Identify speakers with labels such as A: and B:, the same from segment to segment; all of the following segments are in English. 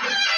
A: Yeah.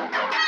B: Oh,